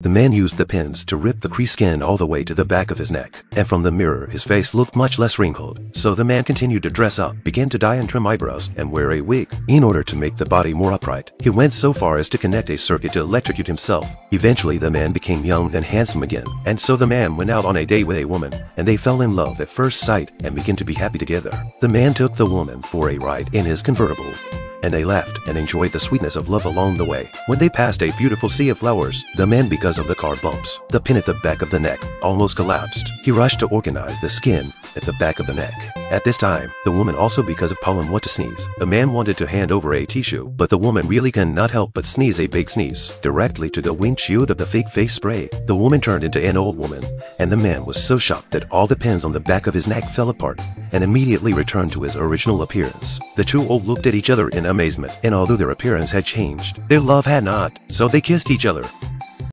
The man used the pins to rip the creased skin all the way to the back of his neck, and from the mirror his face looked much less wrinkled. So the man continued to dress up, began to dye and trim eyebrows, and wear a wig in order to make the body more upright. He went so far as to connect a circuit to electrocute himself. Eventually the man became young and handsome again, and so the man went out on a date with a woman, and they fell in love at first sight and began to be happy together. The man took the woman for a ride in his convertible and they laughed and enjoyed the sweetness of love along the way. When they passed a beautiful sea of flowers, the man, because of the car bumps, the pin at the back of the neck, almost collapsed. He rushed to organize the skin at the back of the neck. At this time, the woman also because of pollen wanted to sneeze. The man wanted to hand over a tissue, but the woman really cannot help but sneeze a big sneeze directly to the windshield of the fake face spray. The woman turned into an old woman, and the man was so shocked that all the pins on the back of his neck fell apart and immediately returned to his original appearance. The two old looked at each other in amazement, and although their appearance had changed, their love had not, so they kissed each other.